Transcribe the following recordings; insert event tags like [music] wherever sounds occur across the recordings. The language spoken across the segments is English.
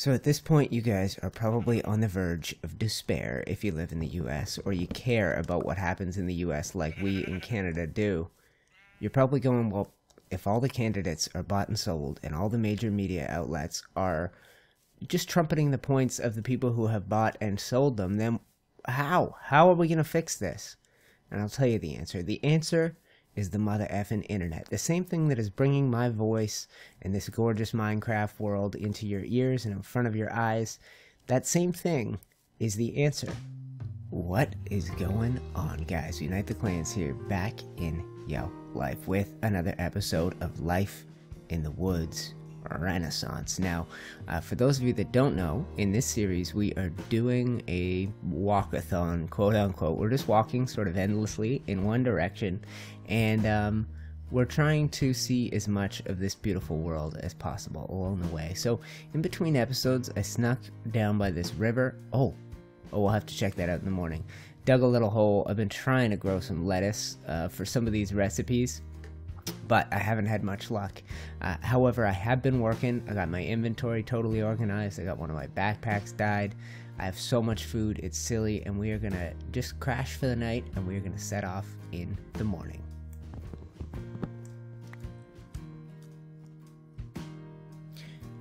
So at this point, you guys are probably on the verge of despair if you live in the US or you care about what happens in the US like we in Canada do. You're probably going, well, if all the candidates are bought and sold and all the major media outlets are just trumpeting the points of the people who have bought and sold them, then how? How are we going to fix this? And I'll tell you the answer. The answer is the mother effing internet. The same thing that is bringing my voice and this gorgeous Minecraft world into your ears and in front of your eyes. That same thing is the answer. What is going on, guys? Unite the Clans here, back in Yo Life with another episode of Life in the Woods Renaissance. Now, uh, for those of you that don't know, in this series we are doing a walkathon, quote unquote. We're just walking sort of endlessly in one direction, and um, we're trying to see as much of this beautiful world as possible along the way. So, in between episodes, I snuck down by this river. Oh, oh, we'll have to check that out in the morning. Dug a little hole. I've been trying to grow some lettuce uh, for some of these recipes but I haven't had much luck. Uh, however, I have been working. I got my inventory totally organized. I got one of my backpacks dyed. I have so much food, it's silly, and we are gonna just crash for the night and we are gonna set off in the morning.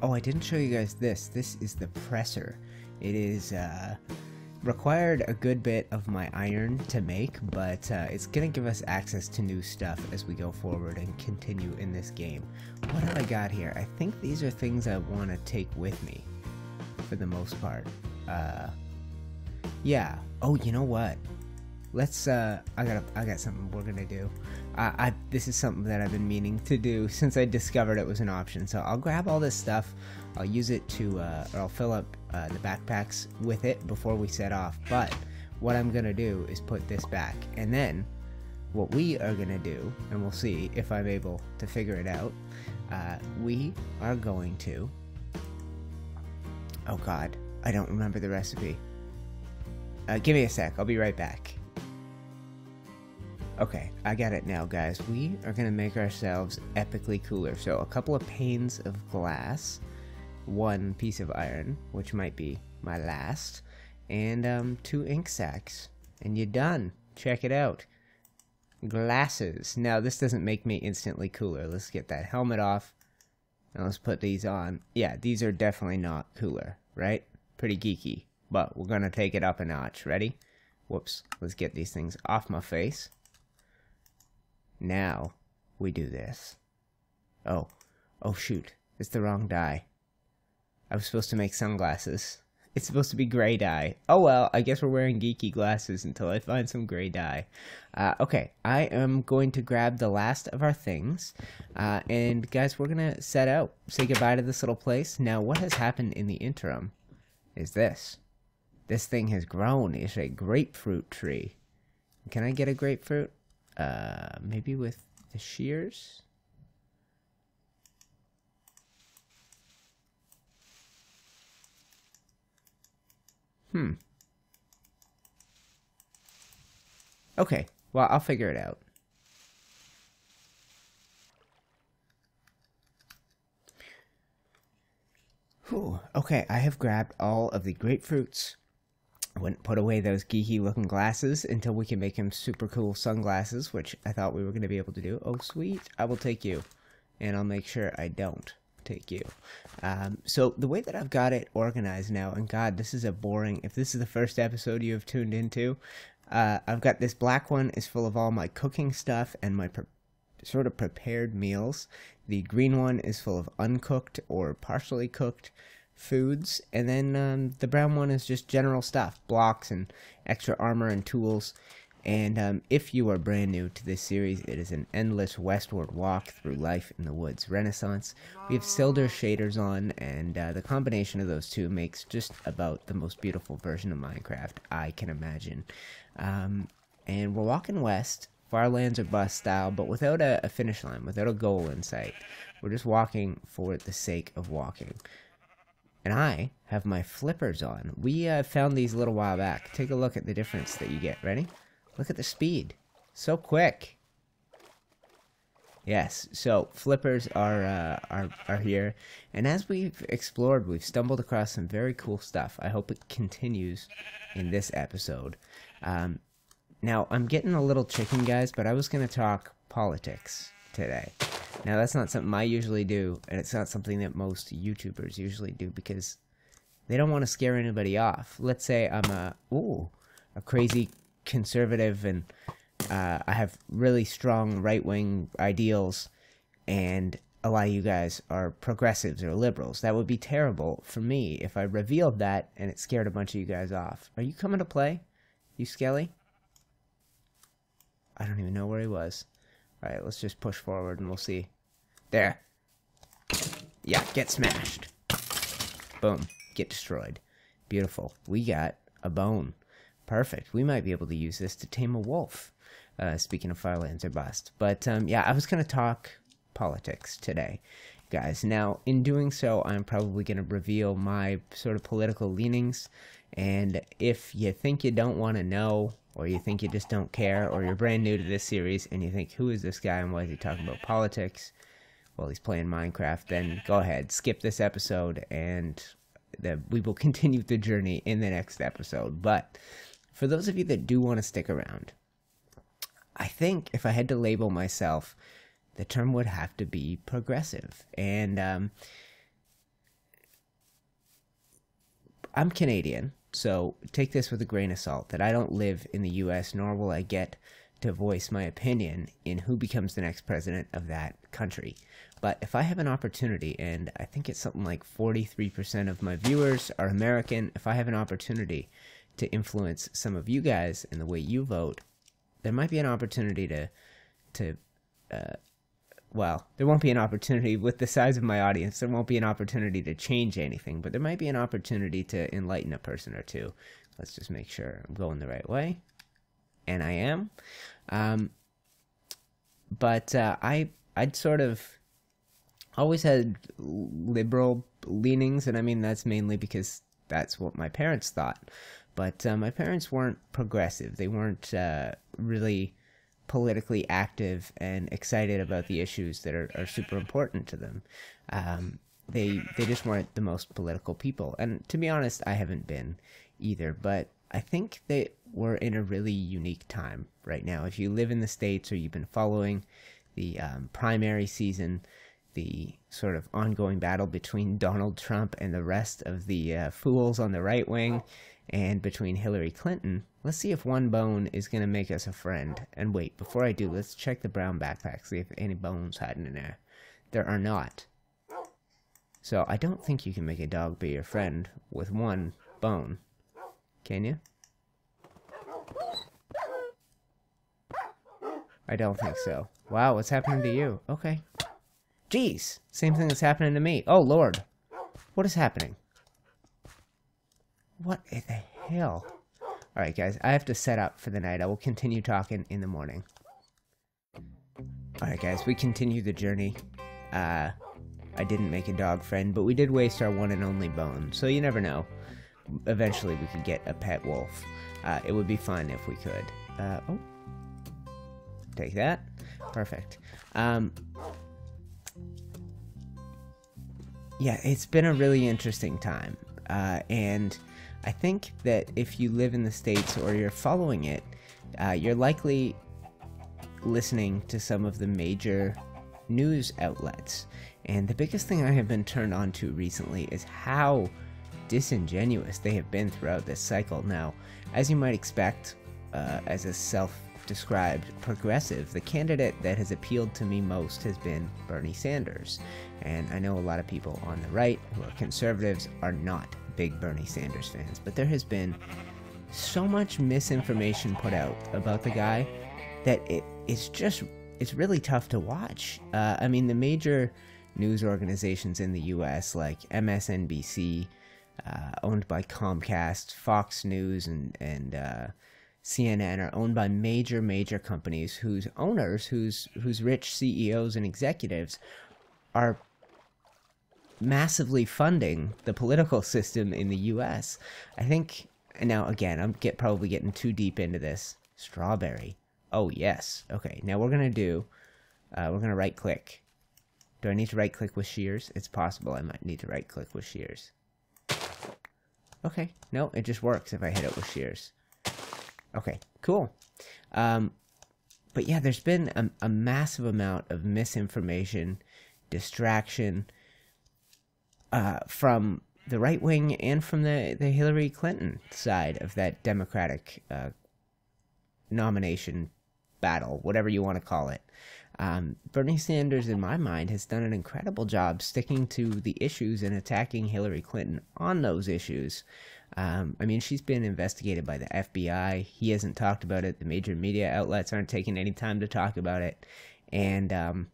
Oh, I didn't show you guys this. This is the presser. It is, uh, required a good bit of my iron to make, but uh, it's to give us access to new stuff as we go forward and continue in this game. What have I got here? I think these are things I want to take with me for the most part. Uh, yeah. Oh, you know what? Let's. Uh, I got. I got something we're gonna do. I, I. This is something that I've been meaning to do [laughs] since I discovered it was an option. So I'll grab all this stuff. I'll use it to. Uh, or I'll fill up uh, the backpacks with it before we set off. But what I'm gonna do is put this back, and then what we are gonna do, and we'll see if I'm able to figure it out. Uh, we are going to. Oh God, I don't remember the recipe. Uh, give me a sec. I'll be right back. Okay, I got it now, guys. We are gonna make ourselves epically cooler. So a couple of panes of glass one piece of iron, which might be my last, and um, two ink sacks. And you're done. Check it out. Glasses. Now, this doesn't make me instantly cooler. Let's get that helmet off. And let's put these on. Yeah, these are definitely not cooler, right? Pretty geeky. But we're going to take it up a notch. Ready? Whoops. Let's get these things off my face. Now, we do this. Oh. Oh, shoot. It's the wrong dye. I was supposed to make sunglasses. It's supposed to be gray dye. Oh well, I guess we're wearing geeky glasses until I find some gray dye. Uh, okay, I am going to grab the last of our things. Uh, and guys, we're going to set out. Say goodbye to this little place. Now, what has happened in the interim is this. This thing has grown. It's a grapefruit tree. Can I get a grapefruit? Uh, maybe with the shears? Hmm. Okay, well, I'll figure it out. Whew. Okay, I have grabbed all of the grapefruits. Wouldn't put away those geeky looking glasses until we can make him super cool sunglasses, which I thought we were going to be able to do. Oh, sweet. I will take you. And I'll make sure I don't take you. Um, so the way that I've got it organized now, and God, this is a boring. If this is the first episode you have tuned into, uh, I've got this black one is full of all my cooking stuff and my sort of prepared meals. The green one is full of uncooked or partially cooked foods, and then um, the brown one is just general stuff, blocks and extra armor and tools. And um, if you are brand new to this series, it is an endless westward walk through life in the woods renaissance. We have Sildur shaders on, and uh, the combination of those two makes just about the most beautiful version of Minecraft I can imagine. Um, and we're walking west, far lands or bust style, but without a, a finish line, without a goal in sight. We're just walking for the sake of walking. And I have my flippers on. We uh, found these a little while back. Take a look at the difference that you get. Ready? Look at the speed. So quick. Yes, so flippers are uh, are are here, and as we've explored, we've stumbled across some very cool stuff. I hope it continues in this episode. Um, now I'm getting a little chicken, guys, but I was going to talk politics today. Now that's not something I usually do, and it's not something that most YouTubers usually do because they don't want to scare anybody off. Let's say I'm a ooh a crazy conservative and uh, I have really strong right wing ideals, and a lot of you guys are progressives or liberals. That would be terrible for me if I revealed that and it scared a bunch of you guys off. Are you coming to play? You Skelly? I don't even know where he was. Alright, let's just push forward and we'll see. There. Yeah, get smashed. Boom. Get destroyed. Beautiful. We got a bone. Perfect. We might be able to use this to tame a wolf. Uh, speaking of Far Lands or Bust. But um, yeah, I was going to talk politics today, guys. Now, in doing so, I'm probably going to reveal my sort of political leanings. And if you think you don't want to know, or you think you just don't care, or you're brand new to this series and you think, who is this guy and why is he talking about politics? Well, he's playing Minecraft, then go ahead, skip this episode, and the, we will [laughs] continue the journey in the next episode. But for those of you that do want to stick around, I think if I had to label myself, the term would have to be progressive. And um, I'm Canadian, so take this with a grain of salt that I don't live in the US, nor will I get to voice my opinion in who becomes the next president of that country. But if I have an opportunity, and I think it's something like 43% of my viewers are American, if I have an opportunity to influence some of you guys in the way you vote, there might be an opportunity to to uh, well, there won't be an opportunity with the size of my audience. There won't be an opportunity to change anything, but there might be an opportunity to enlighten a person or two. Let's just make sure I'm going the right way, and I am. Um, but uh, I I'd sort of always had liberal leanings, and I mean that's mainly because that's what my parents thought. But uh, my parents weren't progressive. They weren't uh, really politically active and excited about the issues that are, are super important to them. Um, they they just weren't the most political people. And to be honest, I haven't been either. But I think that we're in a really unique time right now. If you live in the states or you've been following the um, primary season, the sort of ongoing battle between Donald Trump and the rest of the uh, fools on the right wing and between Hillary Clinton. Let's see if one bone is going to make us a friend. And wait, before I do, let's check the brown backpack, see if any bones hiding in there. There are not. So I don't think you can make a dog be your friend with one bone. Can you? I don't think so. Wow, what's happening to you? Okay. Jeez, same thing that's happening to me. Oh, Lord. What is happening? What in the hell? Alright, guys, I have to set up for the night. I will continue talking in the morning. Alright, guys, we continue the journey. Uh, I didn't make a dog friend, but we did waste our one and only bone, so you never know. Eventually, we could get a pet wolf. Uh, it would be fun if we could. Uh, oh. Take that. Perfect. Um, yeah, it's been a really interesting time. Uh, and I think that if you live in the States or you're following it, uh, you're likely listening to some of the major news outlets. And the biggest thing I have been turned on to recently is how disingenuous they have been throughout this cycle. Now, as you might expect, uh, as a self described progressive, the candidate that has appealed to me most has been Bernie Sanders. And I know a lot of people on the right who are conservatives are not big Bernie Sanders fans, but there has been so much misinformation put out about the guy that it, it's just it's really tough to watch. Uh, I mean, the major news organizations in the U.S. like MSNBC, uh, owned by Comcast, Fox News, and and uh, CNN are owned by major major companies whose owners, whose whose rich CEOs and executives, are massively funding the political system in the U.S. I think now again I'm get probably getting too deep into this. Strawberry. Oh yes. Okay. Now we're gonna do Uh, we're gonna right click. Do I need to right click with shears? It's possible I might need to right click with shears. Okay, no, it just works if I hit it with shears. Okay, cool. Um, but yeah, there's been a, a massive amount of misinformation, distraction uh, from the right wing and from the, the Hillary Clinton side of that Democratic uh, nomination battle, whatever you want to call it. Um, Bernie Sanders, in my mind, has done an incredible job sticking to the issues and attacking Hillary Clinton on those issues. Um, I mean, she's been investigated by the FBI. He hasn't talked about it. The major media outlets aren't taking any time to talk about it. And, um,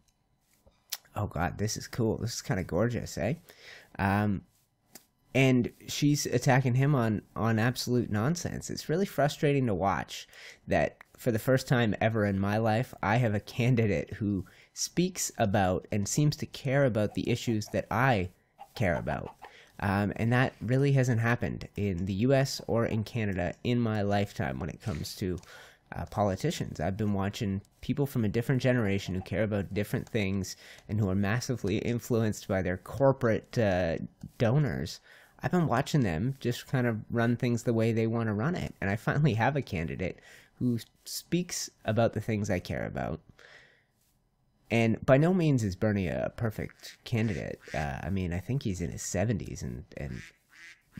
oh God, this is cool. This is kind of gorgeous, eh? Um, and she's attacking him on on absolute nonsense. It's really frustrating to watch that for the first time ever in my life, I have a candidate who speaks about and seems to care about the issues that I care about. Um, and that really hasn't happened in the US or in Canada in my lifetime when it comes to uh, politicians. I've been watching people from a different generation who care about different things and who are massively influenced by their corporate uh, donors I've been watching them just kind of run things the way they want to run it. And I finally have a candidate who speaks about the things I care about. And by no means is Bernie a perfect candidate. Uh, I mean, I think he's in his 70s, and, and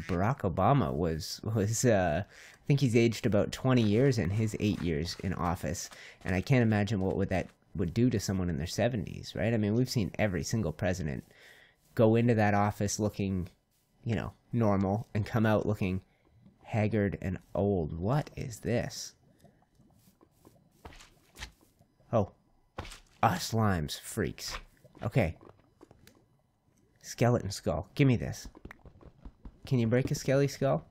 Barack Obama was was uh, I think he's aged about 20 years in his eight years in office, and I can't imagine what would that would do to someone in their 70s, right? I mean, we've seen every single president go into that office looking you know, normal and come out looking haggard and old. What is this? Oh. Ah, slimes. Freaks. Okay. Skeleton skull. Give me this. Can you break a skelly skull?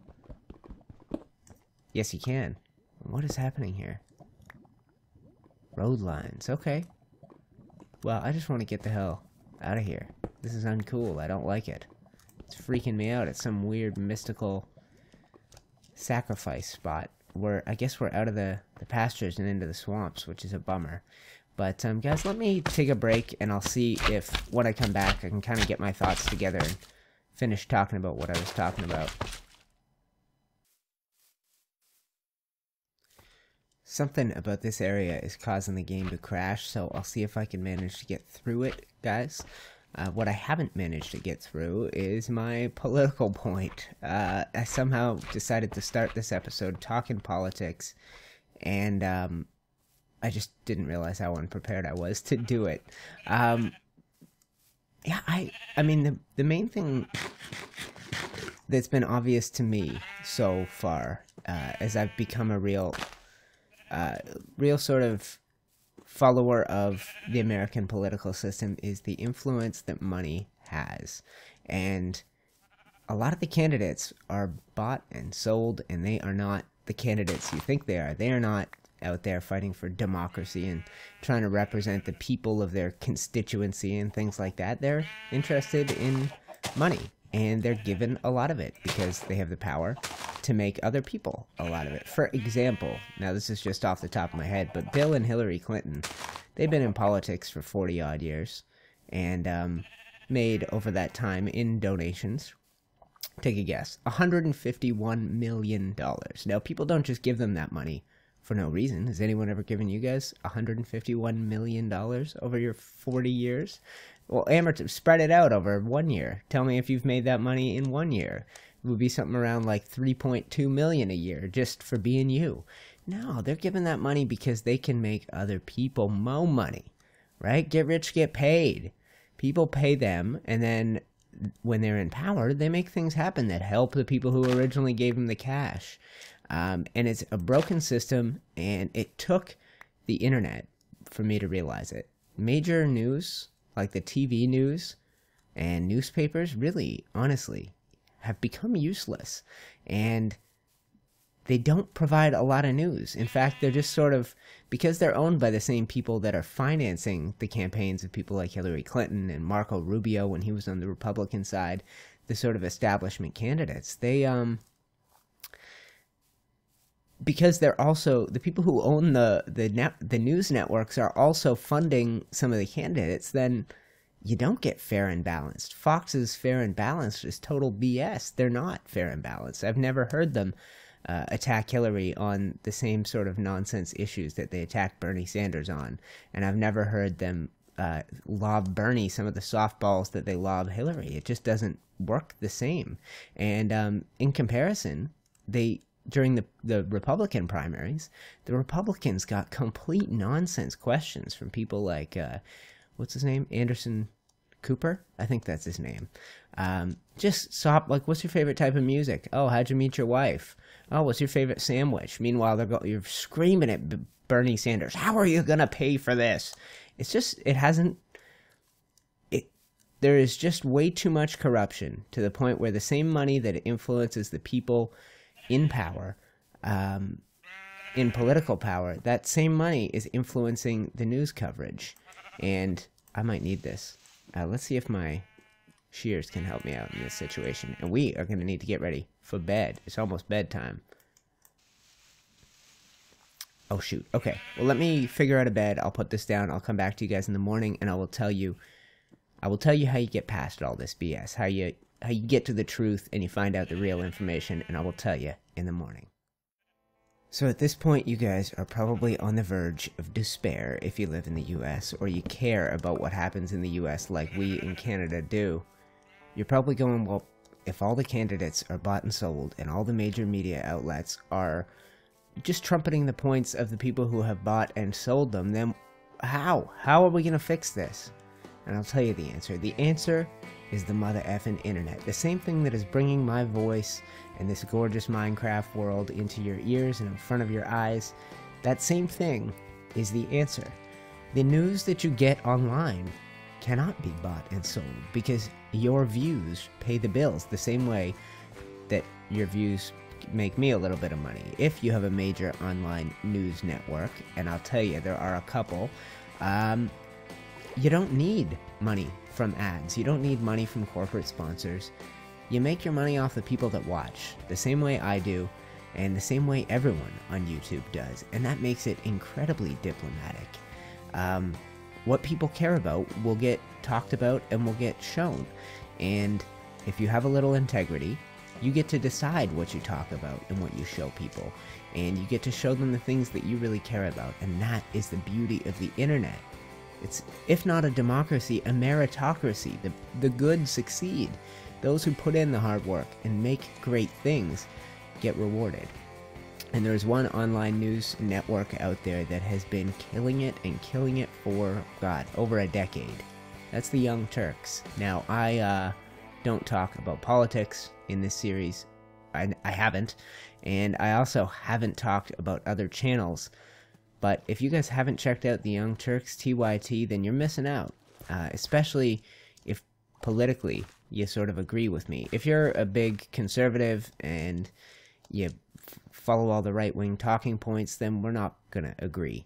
Yes, you can. What is happening here? Road lines. Okay. Well, I just want to get the hell out of here. This is uncool. I don't like it. It's freaking me out. It's some weird mystical sacrifice spot where I guess we're out of the, the pastures and into the swamps, which is a bummer. But um, guys, let me take a break and I'll see if when I come back I can kind of get my thoughts together and finish talking about what I was talking about. Something about this area is causing the game to crash, so I'll see if I can manage to get through it, guys. Uh, what I haven't managed to get through is my [laughs] political point. Uh, I somehow decided to start this episode talking politics, and um, I just didn't realize how unprepared I was to do it. Um, yeah, I, I mean, the the main thing that's been obvious to me so far, uh, as I've become a real, uh, real sort of follower of the American political system is the influence that money has. And a lot of the candidates are bought and sold, and they are not the candidates you think they are. They are not out there fighting for democracy and trying to represent the people of their constituency and things like that. They're interested in money, and they're given a lot of it because they have the power to make other people a lot of it. For example, now this is just off the top of my head, but Bill and Hillary Clinton, they've been in politics for 40 odd years and um, made over that time in donations. Take a guess $151 million. Now, people don't just give them that money for no reason. Has anyone ever given you guys $151 million over your 40 years? Well, amateur, spread it out over one year. Tell me if you've made that money in one year It would be something around like 3.2 million a year just for being you. No, they're giving that money because they can make other people more money, right? Get rich, get paid. People pay them, and then when they're in power, they make things happen that help the people who originally gave them the cash. Um, and it's a broken system, and it took the internet for me to realize it. Major news, like the TV news and newspapers, really, honestly, have become useless and they don't provide a lot of news. In fact, they're just sort of because they're owned by the same people that are financing the campaigns of people like Hillary Clinton and Marco Rubio when he was on the Republican side, the sort of establishment candidates. They um because they're also the people who own the the net, the news networks are also funding some of the candidates then you don't get fair and balanced fox's fair and balanced is total bs they're not fair and balanced i've never heard them uh, attack hillary on the same sort of nonsense issues that they attack bernie sanders on and i've never heard them uh, lob Bernie some of the softballs that they lob Hillary. It just doesn't work the same. And um, in comparison, they during the, the Republican primaries, the Republicans got complete nonsense questions from people like, uh, what's his name? Anderson Cooper? I think that's his name. Um, just stop, like, what's your favorite type of music? Oh, how'd you meet your wife? Oh, what's your favorite sandwich? Meanwhile, they're go- you're screaming at B- Bernie Sanders, how are you going to pay for this? It's just, it hasn't, there is just way too much corruption to the point where the same money that influences the people in power, um, in political power, that same money is influencing the news coverage. And I might need this. Uh, let's see if my shears can help me out in this situation. And we are going to need to get ready for bed. It's almost bedtime. Oh, shoot. Okay. Well, let me figure out a bed. I'll put this down. I'll come back to you guys in the morning, and I will tell you. I will tell you how you get past all this BS. How you how you get to the truth and you find out the real information, and I will tell you in the morning. So at this point, you guys are probably on the verge of despair if you live in the US or you care about what happens in the US like we in Canada do. You're probably going, well, if all the candidates are bought and sold and all the major media outlets are just trumpeting the points of the people who have bought and sold them, then how? How are we going to fix this? And I'll tell you the answer. The answer is the mother effing internet. The same thing that is bringing my voice and this gorgeous Minecraft world into your ears and in front of your eyes. That same thing is the answer. The news that you get online cannot be bought and sold because your views pay the bills the same way that your views make me a little bit of money. If you have a major online news network, and I'll tell you, there are a couple, um, you don't need money from ads. You don't need money from corporate sponsors. You make your money off the people that watch, the same way I do, and the same way everyone on YouTube does, and that makes it incredibly diplomatic. Um, what people care about will get talked about and will get shown, and if you have a little integrity, you get to decide what you talk about and what you show people, and you get to show them the things that you really care about, and that is the beauty of the internet. It's, if not a democracy, a meritocracy. The, the good succeed. Those who put in the hard work and make great things get rewarded. And there's one online news network out there that has been killing it and killing it for, God, over a decade. That's the Young Turks. Now, I uh, don't talk about politics in this series. I, I haven't. And I also haven't talked about other channels. But if you guys haven't checked out the Young Turks TYT, then you're missing out. Uh, especially if politically you sort of agree with me. If you're a big conservative and you follow all the right wing talking points, then we're not going to agree.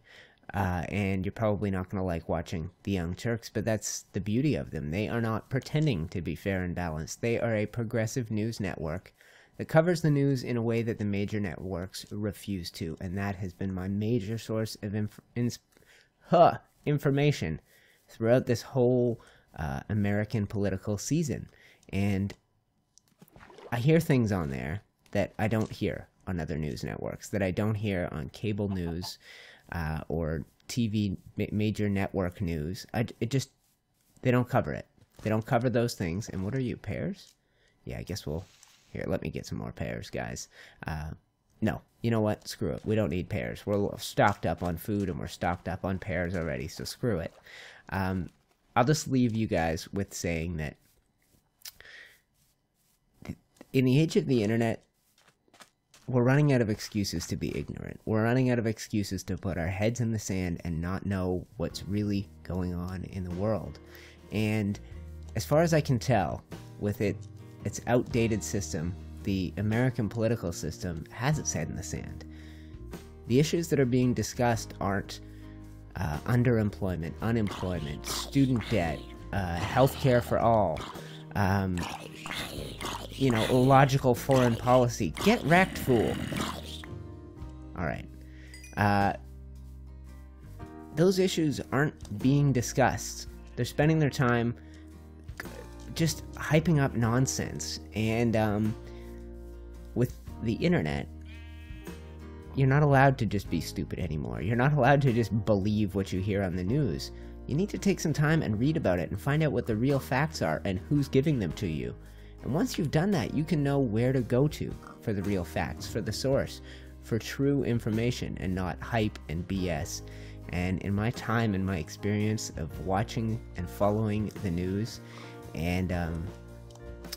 Uh, and you're probably not going to like watching the Young Turks, but that's the beauty of them. They are not pretending to be fair and balanced. They are a progressive news network that covers the news in a way that the major networks refuse to, and that has been my major source of inf- ins- huh, information throughout this whole uh, American political season. And I hear things on there that I don't hear on other news networks, that I don't hear on cable news uh, or TV major network news. I, it just, they don't cover it. They don't cover those things. And what are you, pears? Yeah, I guess we'll, here, let me get some more pears, guys. Uh, no, you know what? Screw it. We don't need pears. We're stocked up on food and we're stocked up on pears already, so screw it. Um, I'll just leave you guys with saying that in the age of the internet, we're running out of excuses to be ignorant. We're running out of excuses to put our heads in the sand and not know what's really going on in the world. And as far as I can tell, with it its outdated system, the American political system has its head in the sand. The issues that are being discussed aren't uh, underemployment, unemployment, student debt, uh, healthcare for all, um, you know, illogical foreign policy. Get wrecked, fool. All right. Uh, those issues aren't being discussed. They're spending their time just hyping up nonsense. And um, with the internet, you're not allowed to just be stupid anymore. You're not allowed to just believe what you hear on the news. You need to take some time and read about it and find out what the real facts are and who's giving them to you. And once you've done that, you can know where to go to for the real facts, for the source, for true information and not hype and BS. And in my time and my experience of watching and following the news, and um,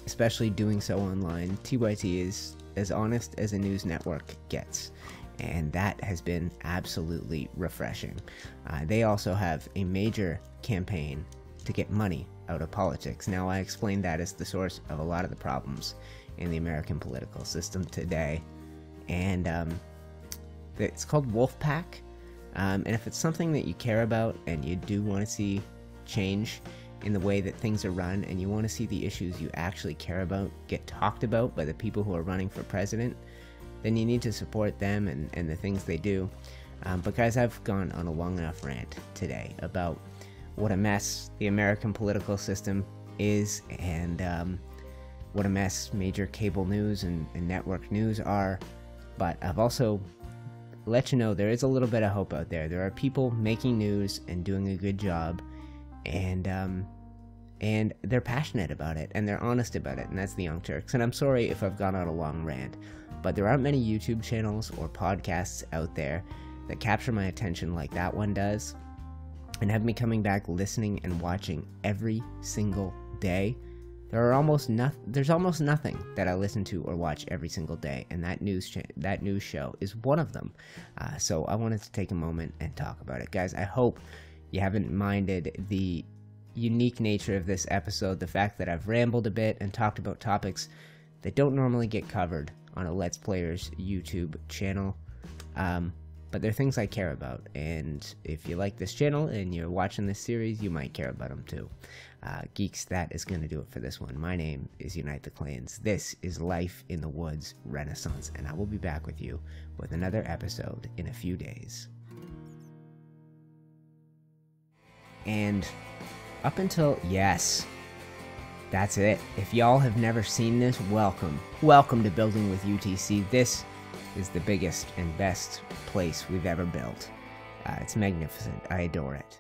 especially doing so online, TYT is as honest as a news network gets. And that has been absolutely refreshing. Uh, they also have a major campaign to get money out of politics. Now, I explained that as the source of a lot of the problems in the American political system today. And um, it's called Wolf PAC. Um, and if it's something that you care about and you do want to see change in the way that things are run and you want to see the issues you actually care about get talked about by the people who are running for president, then you need to support them and, and the things they do. Um, but guys, I've gone on a long enough rant today about what a mess the American political system is and um, what a mess major cable news and, and network news are. But I've also let you know there is a little bit of hope out there. There are people making news and doing a good job, and um, and they're passionate about it and they're honest about it, and that's the Young Turks. And I'm sorry if I've gone on a long rant, but there aren't many YouTube channels or podcasts out there that capture my attention like that one does, and have me coming back listening and watching every single day there are almost no, there's almost nothing that I listen to or watch every single day, and that news cha- that news show is one of them. Uh, so I wanted to take a moment and talk about it, guys. I hope you haven't minded the unique nature of this episode, the fact that I've rambled a bit and talked about topics that don't normally get covered on a Let's Players YouTube channel. Um, but they're things I care about, and if you like this channel and you're watching this series, you might care about them too. Uh, geeks, that is going to do it for this one. My name is Unite the Clans. This is Life in the Woods Renaissance, and I will be back with you with another episode in a few days. And up until, yes, that's it. If y'all have never seen this, welcome. Welcome to Building with UTC. This is the biggest and best place we've ever built. Uh, it's magnificent. I adore it.